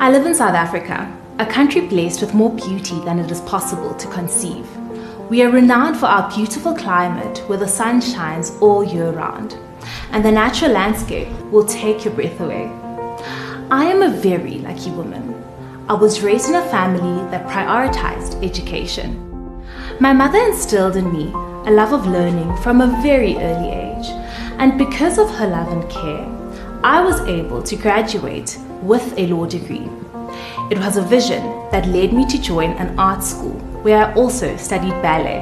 I live in South Africa, a country blessed with more beauty than it is possible to conceive. We are renowned for our beautiful climate where the sun shines all year round, and the natural landscape will take your breath away. I am a very lucky woman. I was raised in a family that prioritized education. My mother instilled in me a love of learning from a very early age, and because of her love and care, I was able to graduate with a law degree. It was a vision that led me to join an art school where I also studied ballet.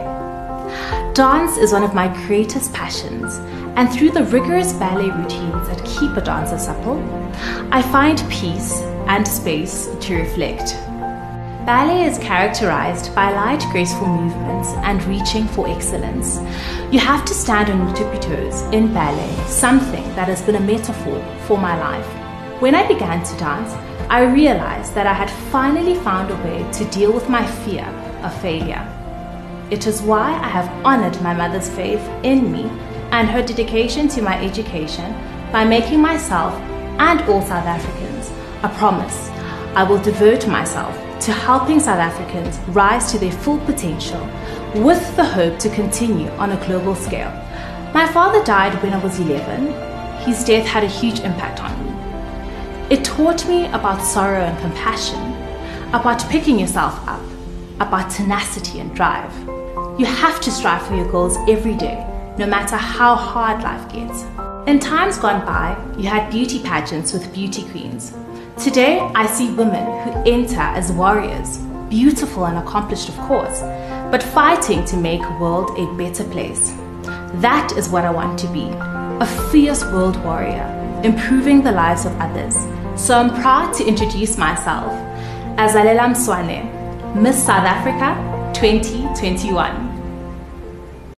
Dance is one of my greatest passions, and through the rigorous ballet routines that keep a dancer supple, I find peace and space to reflect. Ballet is characterized by light, graceful movements and reaching for excellence. You have to stand on your tippy toes in ballet, something that has been a metaphor for my life. When I began to dance, I realized that I had finally found a way to deal with my fear of failure. It is why I have honored my mother's faith in me and her dedication to my education by making myself and all South Africans a promise I will devote myself to helping South Africans rise to their full potential with the hope to continue on a global scale. My father died when I was 11. His death had a huge impact on me. It taught me about sorrow and compassion, about picking yourself up, about tenacity and drive. You have to strive for your goals every day, no matter how hard life gets. In times gone by, you had beauty pageants with beauty queens. Today, I see women who enter as warriors, beautiful and accomplished, of course, but fighting to make the world a better place. That is what I want to be a fierce world warrior, improving the lives of others. So I'm proud to introduce myself as Lalela Mswane, Miss South Africa 2021.